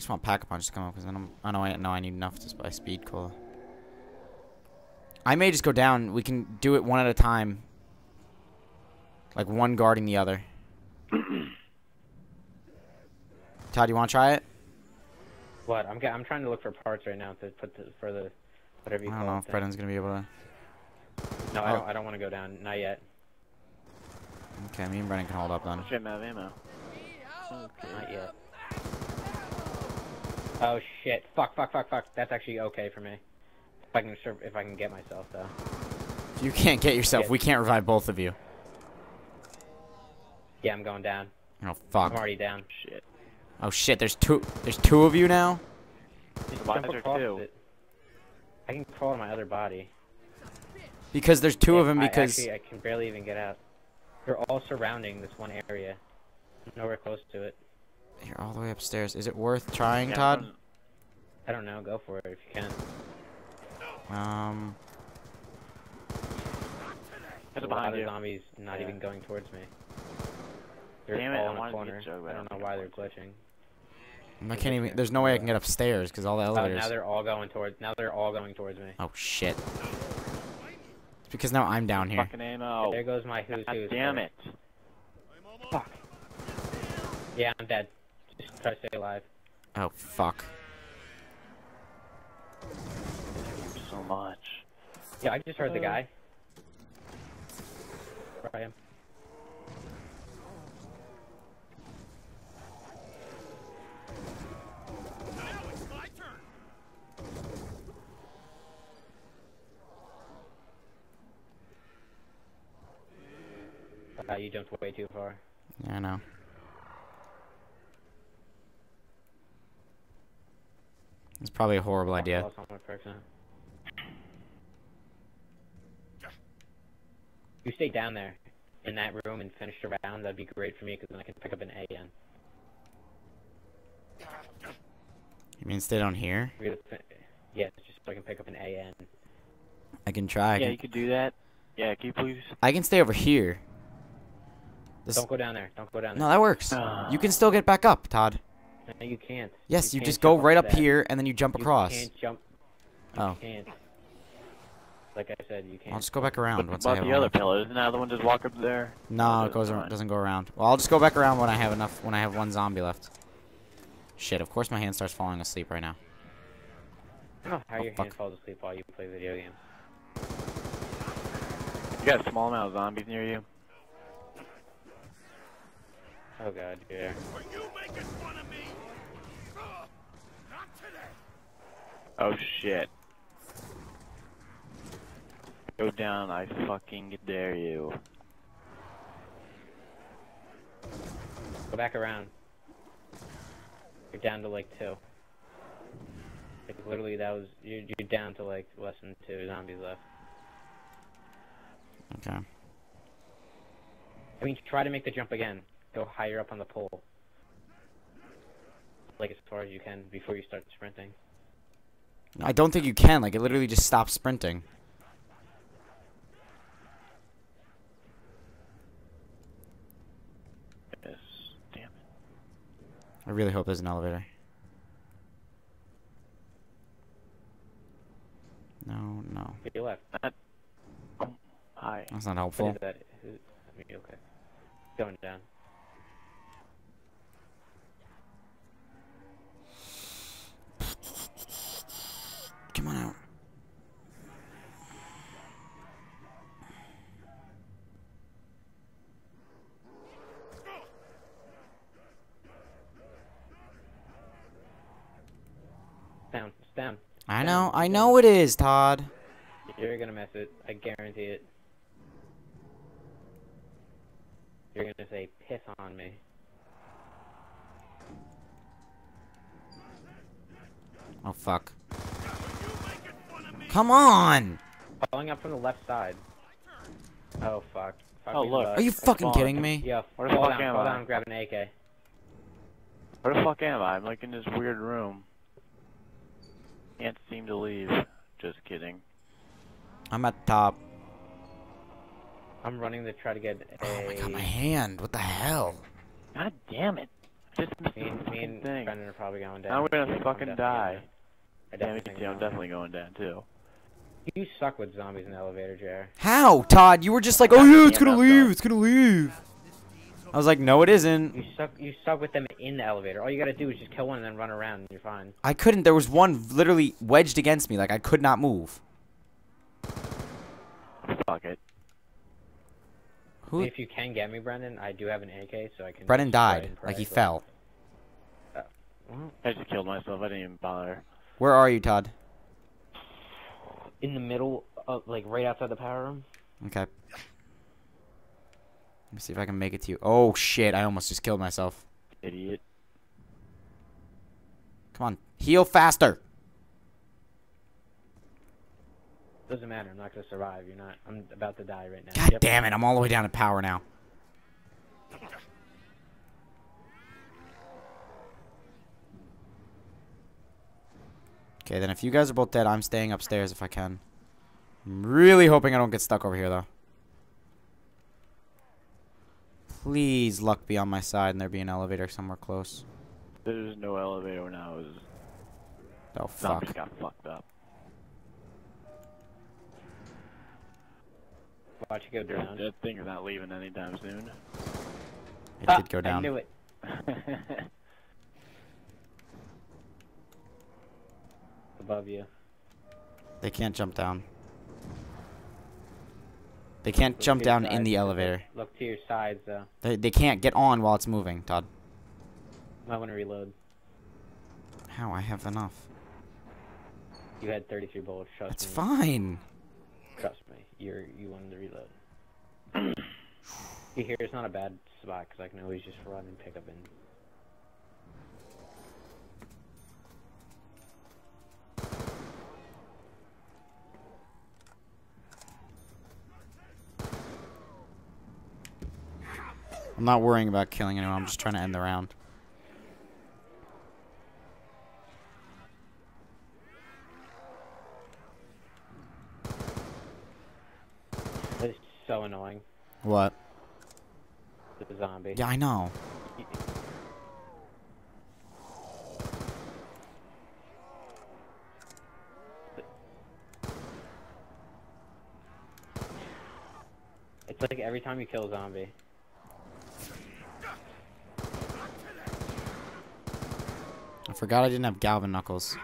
just want pack a punch to come up because I, don't- I know I know I need enough to buy speed cola. I may just go down. We can do it one at a time. Like one guarding the other. Todd, you want to try it? What? I'm I'm trying to look for parts right now to put the, for the whatever you I you don't know if thing. Brendan's gonna be able to. No, I Oh. don't. I don't want to go down. Not yet. Okay, me and Brendan can hold up then. Shit, I'm out of ammo. Not yet. Oh shit! Fuck! Fuck! Fuck! Fuck! That's actually okay for me. If I can sur- if I can get myself though. If you can't get yourself, Yeah. we can't revive both of you. Yeah, I'm going down. Oh fuck. I'm already down. Shit. Oh shit, there's two there's two of you now? Just Why jump across two? it. I can crawl to my other body. Because there's two of them I because actually I can barely even get out. They're all surrounding this one area. Nowhere close to it. you're all the way upstairs. Is it worth trying, Yeah, Todd? I'm- don't know. Go for it if you can. Um There's a a lot behind of you. zombies not Yeah. even going towards me. They're Damn it, I in wanted a to corner. get I I don't know why they're glitching. I can't even there's no way I can get upstairs because all the Oh, elevators. now they're all going towards. Now they're all going towards me. Oh shit. It's because now I'm down here. Fucking ammo. There goes my who's God who's. damn there. it. Fuck. Yeah, I'm dead. Just try to stay alive. Oh fuck. Much. Yeah, I just heard the Uh. guy. Try him. Uh, you jumped way too far. Yeah, I know. It's probably a horrible idea. Lost all my perks now. You stay down there in that room and finish the round. That'd be great for me because then I can pick up an A AN. You mean stay down here? We're gonna fi- Yeah, just so I can pick up an AN. I can try. I yeah, can, you could do that. Yeah, can you please? I can stay over here. This, Don't go down there. Don't go down there. no, that works. You can ah. still get back up, Todd. No, you can't. Yes, you, can't just go right up that. here and then you jump You across. can't jump. You Oh. can't. Like I said, you can't. I'll just go back around What once I about have the one. other pillar? Isn't that the one just walk up there? No, it goes fine. ar- doesn't go around. Well, I'll just go back around when I have enough. When I have one zombie left. Shit! Of course my hand starts falling asleep right now. I how Oh, your fuck. hand falls asleep while you play video games. You got a small amount of zombies near you. Oh god, yeah. Oh shit. Go down, I fucking dare you. Go back around. You're down to like two. Like literally, that was you're, you're down to like less than two zombies left. Okay. I mean, try to make the jump again. Go higher up on the pole. Like as far as you can before you start sprinting. I don't think you can. Like it literally just stops sprinting. Yes. Damn it. I really hope there's an elevator. No, no. To your left. Hi. That's not helpful. is that? Who- I mean, okay. Going down. Come on out. Down. It's down. I know. I know it is, Todd. You're gonna mess it. I guarantee it. You're gonna say piss on me. Oh fuck. Come on! Falling up from the left side. Oh fuck. fuck Oh, me in the look. butt. Are you fucking kidding me? Yeah, Where the fall fuck down, am fall I? down, grab an AK. Where the fuck am I? I'm like in this weird room. Can't seem to leave. Just kidding. I'm at the top. I'm running to try to get a. Oh my god, my hand. What the hell? God damn it. Just missed Me the me fucking and thing. Brendan are probably going down. I'm gonna Yeah, I'm fucking die. going down. I Yeah, me definitely too. I'm definitely going down too. You suck with zombies in the elevator, Jer. How, Todd? You were just like, oh yeah, it's gonna leave, it's gonna leave. I was like, no, it isn't. You suck. You suck with them in the elevator. All you gotta do is just kill one and then run around, and you're fine. I couldn't. There was one literally wedged against me. Like I could not move. Fuck it. Who? If you can get me, Brendan, I do have an AK, so I can. Brendan died. Like he prize it. fell. Uh, well, I just killed myself. I didn't even bother. Where are you, Todd? in the middle, of, like right outside the power room. Okay. Let me see if I can make it to you. Oh shit! I almost just killed myself. Idiot. Come on, heal faster. Doesn't matter. I'm not gonna survive. You're not. I'm about to die right now. God Yep. damn it! I'm all the way down to power now. Okay, then if you guys are both dead, I'm staying upstairs if I can. I'm really hoping I don't get stuck over here, though. Please, luck be on my side and there be an elevator somewhere close. There's no elevator now. It was Oh, fuck. zombies got fucked up. Watch it go There's- down. That thing is not leaving anytime soon. It Ah, did go I down. knew it. Above you. They can't jump down. They can't Look jump down in the elevator. Look to your sides, though. They, they can't get on while it's moving, Todd. Might want to reload. How? I have enough. You had 33 bullets. Trust That's me. fine. Trust me. You're you wanted to reload. See, here's not a bad spot because I can always just run and pick up and. I'm not worrying about killing anyone. I'm just trying to end the round. It's so annoying. What? The zombie. Yeah, I know. It's like every time you kill a zombie. Forgot I didn't have Galvaknuckles.